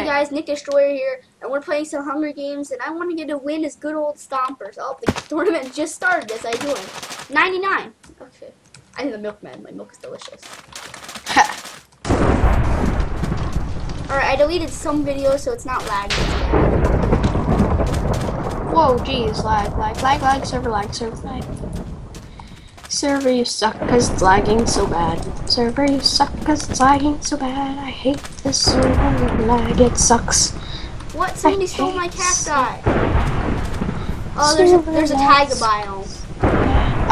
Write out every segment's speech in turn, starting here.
Hey guys, Nick Destroyer here, and we're playing some Hunger Games, and I want to get a win as good old Stompers. Oh, the tournament just started as I joined. 99. Okay. I need the milkman. My milk is delicious. Alright, I deleted some videos so it's not lagging. Whoa, geez, lag, lag, lag, lag, server lag, server lag. Server, you suck because it's lagging so bad. Server, you suck because it's lagging so bad. I hate this server lag, it sucks. What? Somebody stole my cacti. Oh, there's a, there's a taiga biome.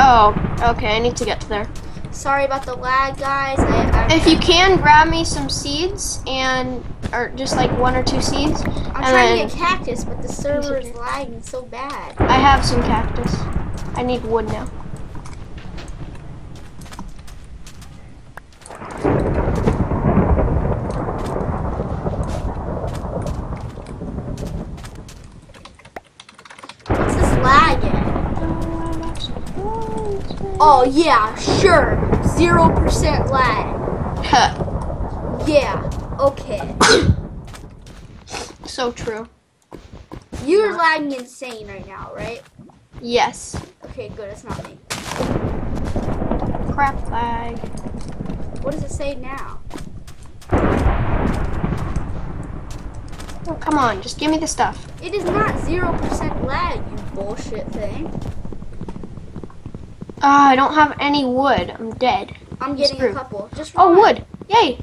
Oh, okay, I need to get to there. Sorry about the lag, guys. I, I, If you can, grab me some seeds and, or just like one or two seeds. I'm trying to get cactus, but the server is lagging so bad. I have some cactus. I need wood now. What's this lagging? Oh yeah, sure. Zero percent lag. Huh. Yeah. Okay. so true. You're lagging insane right now, right? Yes. Okay, good. It's not me. Crap lag. What does it say now? Oh, come on, just give me the stuff. It is not zero percent lag, you bullshit thing. Ah, I don't have any wood. I'm dead. I'm getting Screw. a couple. Just Oh, wood! Yay!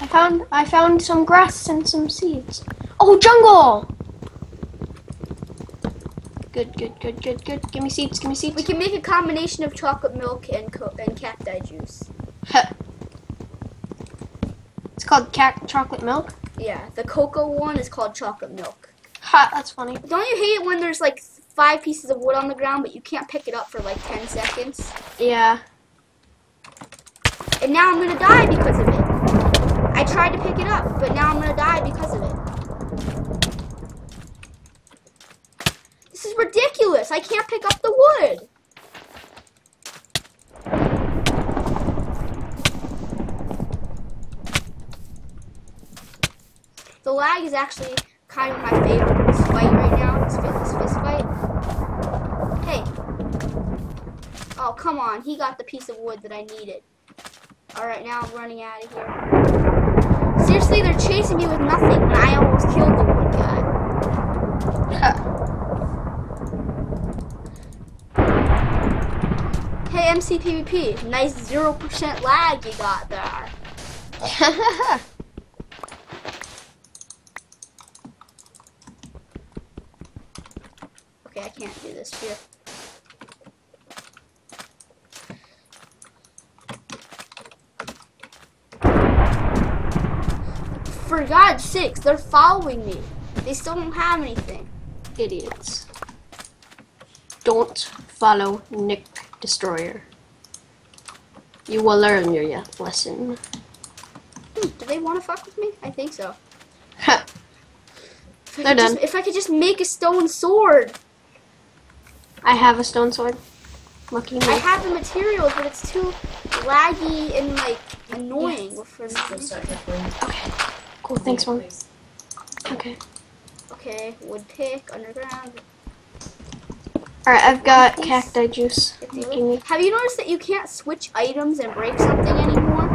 I found I found some grass and some seeds. Oh, jungle! Good, good, good, good, good. Give me seeds. Give me seeds. We can make a combination of chocolate milk and co- and cacti juice. It's called cat chocolate milk. Yeah, the cocoa one is called chocolate milk. Ha, that's funny. Don't you hate it when there's like five pieces of wood on the ground, but you can't pick it up for like 10 seconds? Yeah. And now I'm gonna die because of it. I tried to pick it up, but now I'm gonna die because of it. This is ridiculous. I can't pick up the wood. The lag is actually kind of my favorite in this fight right now. This fist, this fist fight. Hey. Oh, come on. He got the piece of wood that I needed. Alright, now I'm running out of here. Seriously, they're chasing me with nothing and I almost killed the one guy. Hey, MCPVP, nice 0% lag you got there. Okay, I can't do this here. For God's sakes, they're following me. They still don't have anything. Idiots. Don't follow Nick Destroyer. You will learn your lesson. Hmm, do they want to fuck with me? I think so. Ha. If I, They're could just, done. if I could just make a stone sword. I have a stone sword. Lucky me. I have the materials, but it's too laggy and like annoying for me. Okay. Cool. Thanks, Mom. Okay. Okay, wood pick, underground. Alright, I've got cacti juice. Fifty Have you noticed that you can't switch items and break something anymore?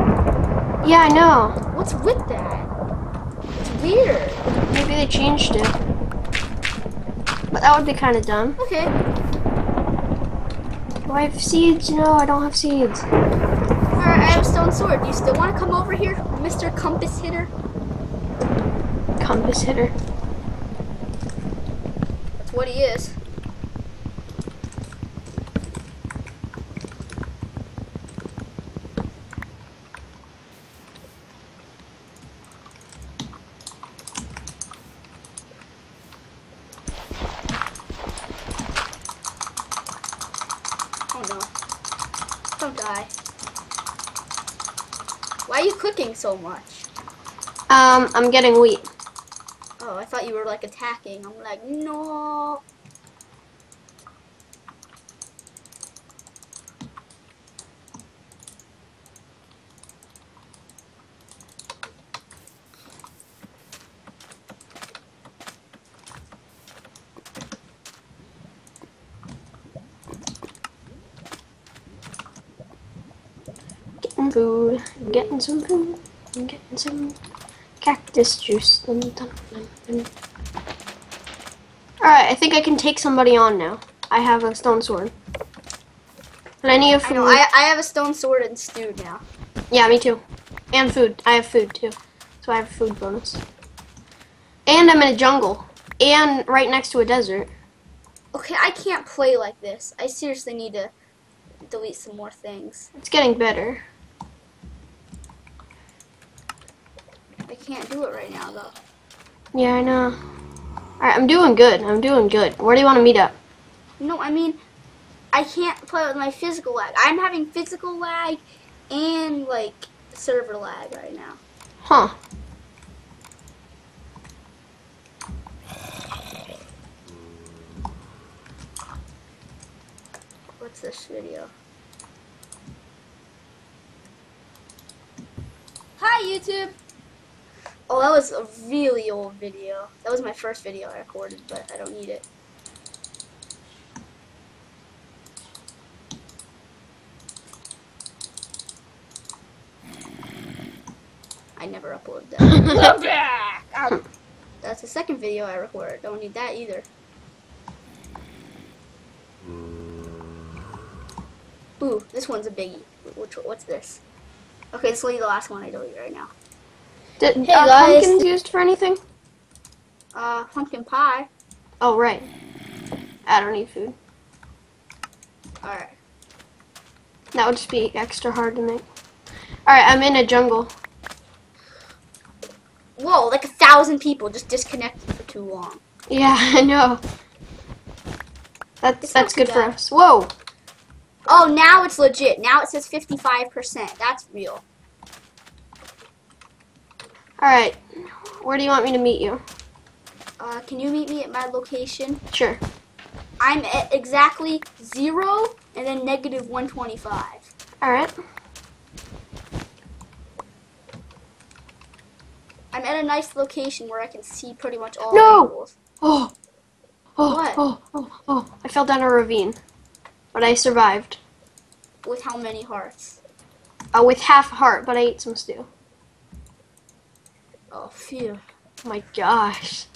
Yeah, I know. What's with that? It's weird. Maybe they changed it. But that would be kind of dumb. Okay. Do I have seeds? No, I don't have seeds. Alright, I have a stone sword. Do you still want to come over here, Mr. Compass Hitter? Compass hitter. That's what he is. Oh no. Don't die. Why are you cooking so much? Um, I'm getting wheat thought you were like attacking. I'm like, no. Getting food, getting some food, getting some cactus juice. Alright, I think I can take somebody on now. I have a stone sword. But I need a I food. know. I, I have a stone sword and stew now. Yeah, me too. And food. I have food too. So I have a food bonus. And I'm in a jungle. And right next to a desert. Okay, I can't play like this. I seriously need to delete some more things. It's getting better. Can't do it right now though. Yeah, I know. Alright, I'm doing good. I'm doing good. Where do you want to meet up? No, I mean, I can't play with my physical lag. I'm having physical lag and like server lag right now. Huh. What's this video? Hi YouTube! Oh, that was a really old video. That was my first video I recorded, but I don't need it. I never uploaded that. Um, That's the second video I recorded. Don't need that either. Ooh, this one's a biggie. Which what's this? Okay, this will be the last one I delete right now. Did Hey, are guys. pumpkins used for anything? Uh, pumpkin pie. Oh, right. I don't need food. All right. That would just be extra hard to make. Alright, I'm in a jungle. Whoa, like a thousand people just disconnected for too long. Yeah, I know. That's It's that's good for us. Whoa! Oh, now it's legit. Now it says 55%. That's real. Alright. Where do you want me to meet you? Uh, can you meet me at my location? Sure. I'm at exactly zero and then negative 125. Alright. I'm at a nice location where I can see pretty much all No! angles. Oh! Oh, What? oh, oh, oh. I fell down a ravine. But I survived. With how many hearts? Uh, with half a heart, but I ate some stew. Oh, phew. Oh my gosh.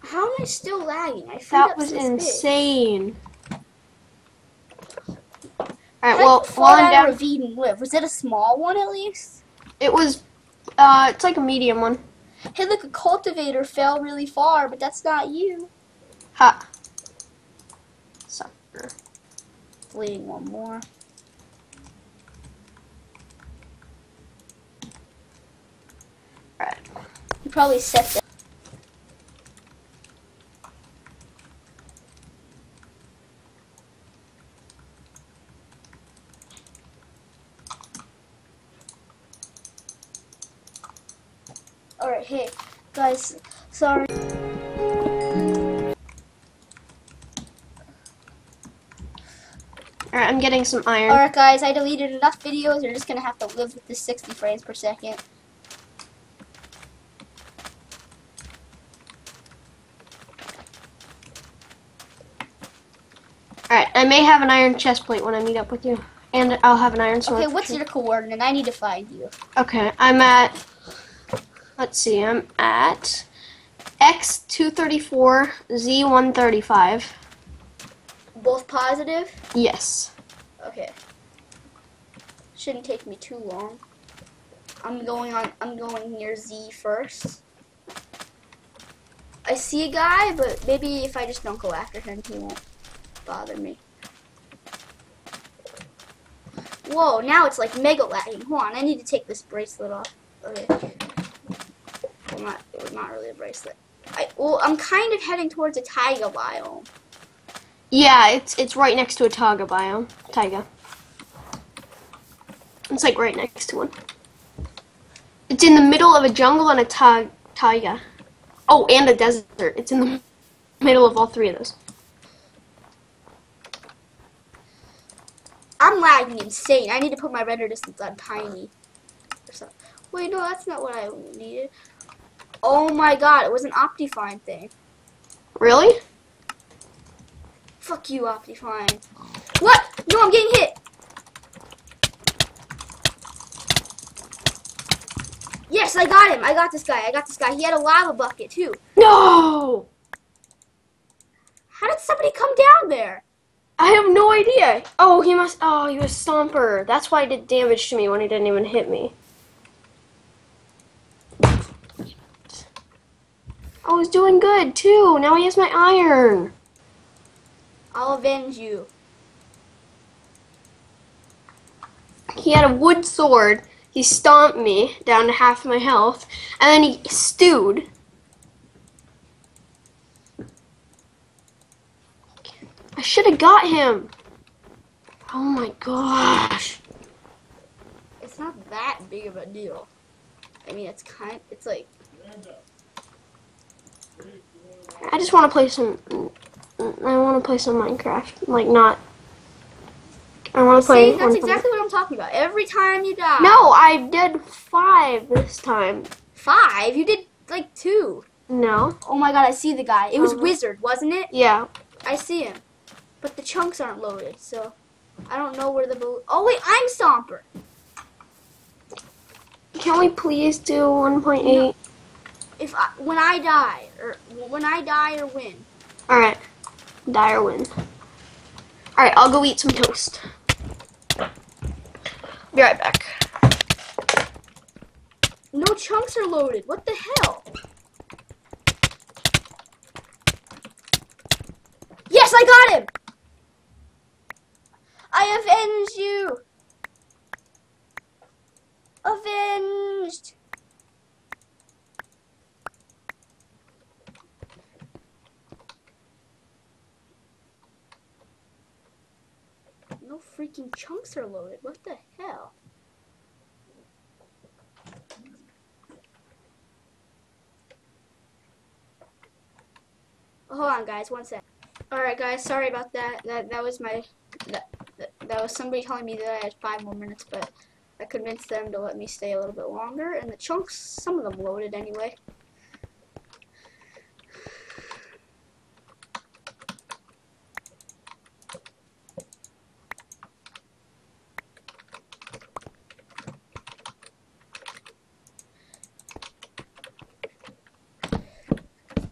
How am I still lagging? I That was insane. Alright, well, fall down ravine and live? Was it a small one at least? it was, uh, it's like a medium one. Hey, look, a cultivator fell really far, but that's not you. Ha. Sucker. Deleting one more. Alright. You probably set that. Alright, hey, guys, sorry. Alright, I'm getting some iron. Alright, guys, I deleted enough videos. You're just gonna have to live with the 60 frames per second. Alright, I may have an iron chest plate when I meet up with you. And I'll have an iron sword. Okay, what's sure. your coordinate? I need to find you. Okay, I'm at. Let's see, I'm at X234, Z135. Both positive? Yes. Okay. Shouldn't take me too long. I'm going on I'm going near Z first. I see a guy, but maybe if I just don't go after him, he won't bother me. Whoa, now it's like mega lagging. Hold on, I need to take this bracelet off. Okay. Well, not, not really a bracelet. I, well, I'm kind of heading towards a taiga biome. Yeah, it's it's right next to a taiga biome. Taiga. It's like right next to one. It's in the middle of a jungle and a ta- taiga. Oh, and a desert. It's in the middle of all three of those. I'm lagging insane. I need to put my render distance on tiny. Or something. Wait, no, that's not what I needed. Oh my god, it was an Optifine thing. Really? Fuck you, Optifine. What? No, I'm getting hit. Yes, I got him. I got this guy. I got this guy. He had a lava bucket too. No! How did somebody come down there? I have no idea. Oh, he must. Oh, he was Stomper. That's why he did damage to me when he didn't even hit me. I was doing good too. Now he has my iron. I'll avenge you. He had a wood sword. He stomped me down to half my health, and then he stewed. I should have got him. Oh my gosh. It's not that big of a deal. I mean, it's kind. It's like I just want to play some. I want to play some Minecraft. Like not. I want to play. see. That's exactly what I'm talking about. Every time you die. No, I did five this time. Five. You did like two. No. Oh my god, I see the guy. It was Uh-huh. Wizard, wasn't it? Yeah. I see him. But the chunks aren't loaded, so I don't know where the. bal- Oh wait, I'm Stomper. Can we please do 1.8? If I, when I die, or when I die or win. All right. die or win. All right, I'll go eat some toast. Be right back. No chunks are loaded. What the hell? Yes, I got him! I avenge you! Avenged! No freaking chunks are loaded. What the hell? Hold on, guys. One sec. All right, guys. Sorry about that. That that was my was somebody telling me that I had five more minutes, but I convinced them to let me stay a little bit longer. And the chunks, some of them loaded anyway.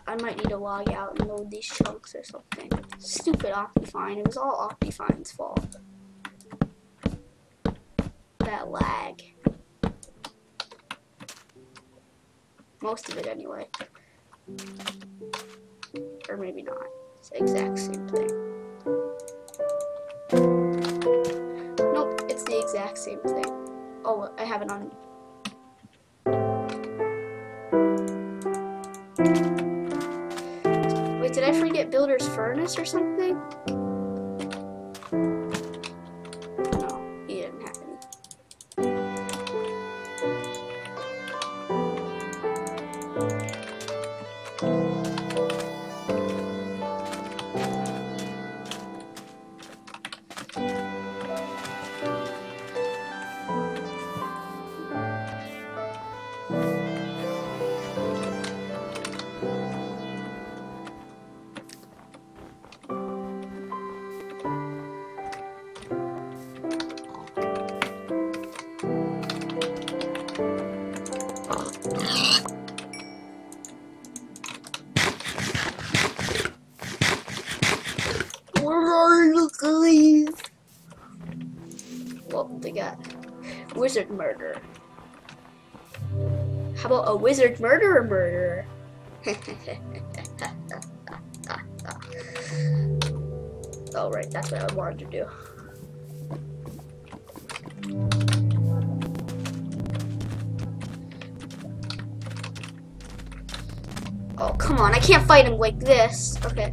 I might need to log out and load these chunks or something. Stupid Optifine. It was all Optifine's fault. Lag. Most of it anyway. Or maybe not. It's the exact same thing. Nope, it's the exact same thing. Oh, I have it on Wait, did I forget Builder's Furnace or something? Wizard murder. How about a wizard murderer murderer? oh, right, that's what I wanted to do. Oh, come on, I can't fight him like this. Okay.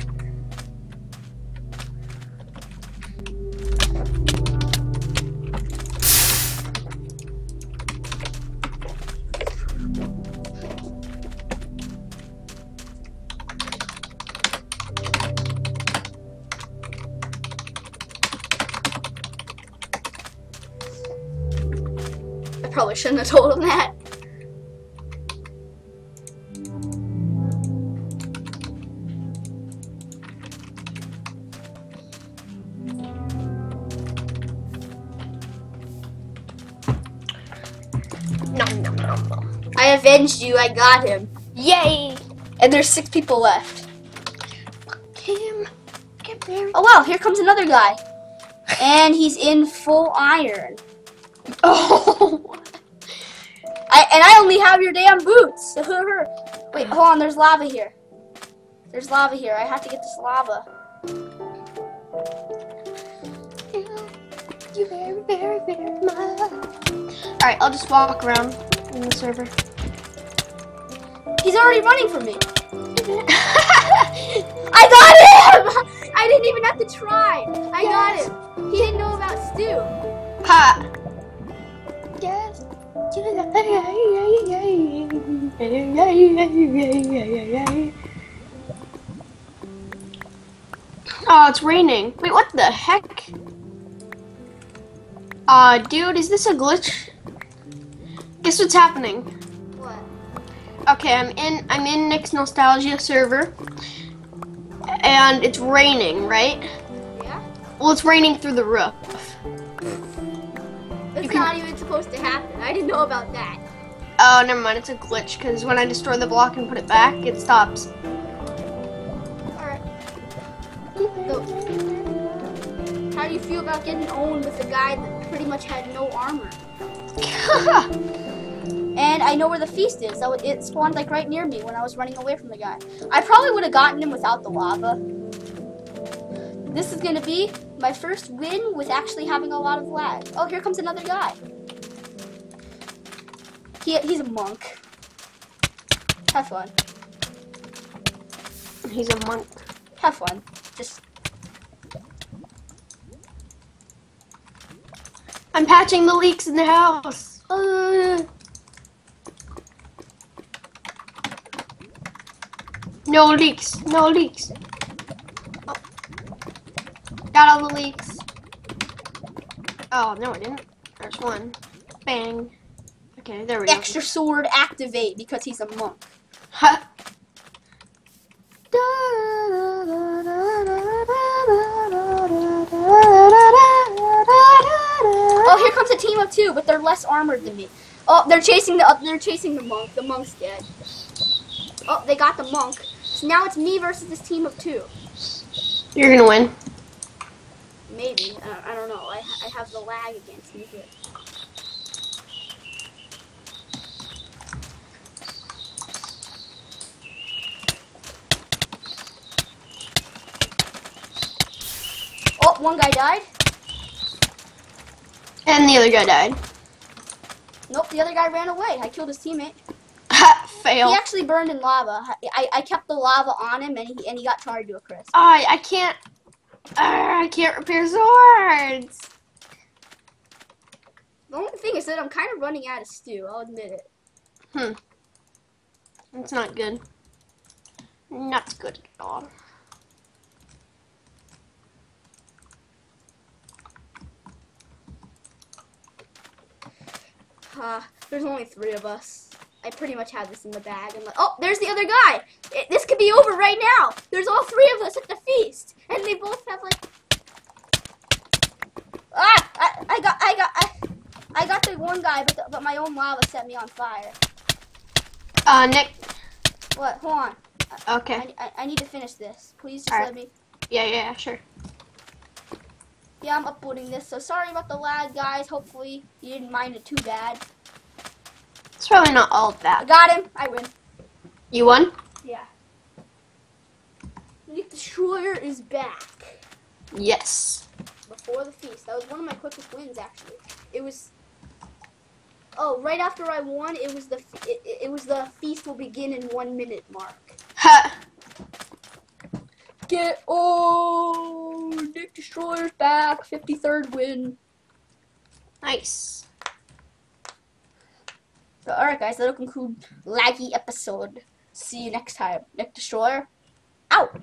Probably shouldn't have told him that. Nom, nom, nom, nom. I avenged you. I got him. Yay! And there's six people left. Him. Get there. Oh wow, here comes another guy. And he's in full iron. And I only have your damn boots. Wait, hold on. There's lava here. There's lava here. I have to get this lava. You very, very, very much. Alright, I'll just walk around in the server. He's already running from me. I got him! I didn't even have to try. I got him. He didn't know about stew. ha! Oh, it's raining. Wait, what the heck? Uh, dude, is this a glitch? Guess what's happening? What? Okay, I'm in I'm in Nick's Nostalgia server. And it's raining, right? Yeah? Well, it's raining through the roof. That's not even supposed to happen. I didn't know about that. Oh, never mind. It's a glitch because when I destroy the block and put it back, it stops. Alright. So, how do you feel about getting owned with a guy that pretty much had no armor? And I know where the feast is. So it spawned like right near me when I was running away from the guy. I probably would have gotten him without the lava. This is gonna be my first win was actually having a lot of lag. Oh, here comes another guy. He, he's a monk. Have fun. He's a monk. Have fun. Just I'm patching the leaks in the house. Uh. No leaks. No leaks. Oh. Got all the leaks. Oh, no, I didn't. There's one. Bang. Okay, there we go. extra sword activate because he's a monk. Ha. Oh, here comes a team of two, but they're less armored than me. Oh, they're chasing the they're chasing the monk. The monk's dead. Oh, they got the monk. So now it's me versus this team of two. You're gonna win. Don't know. I, I have the lag against me here. Oh, one guy died. And the other guy died. Nope, the other guy ran away. I killed his teammate. Ha, He actually burned in lava. I, I kept the lava on him, and he and he got charred to a crisp. I I can't. Uh, I can't repair swords. The only thing is that I'm kind of running out of stew. I'll admit it. Hmm. That's not good. Not good at all. Uh, there's only three of us. I pretty much have this in the bag. I'm like, oh, there's the other guy. It, this could be over right now. There's all three of us at the feast, and they both have like. Ah! I, I got I got I, I got the one guy, but the, but my own lava set me on fire. Uh, Nick. What? Hold on. Okay. I, I, I need to finish this. Please just let me. Yeah, yeah, sure. Yeah, I'm uploading this, so sorry about the lag, guys. Hopefully you didn't mind it too bad. It's probably not all I that. got him. I win. You won? Yeah. Nick Destroyer is back. Yes. Before the feast. That was one of my quickest wins, actually. It was. Oh, right after I won, it was the f- it, it- was the feast will begin in one minute mark. Ha. Get oh, Nick Destroyer's back, 53rd win. Nice. So, all right, guys, that'll conclude laggy episode. See you next time, Nick Destroyer. Out.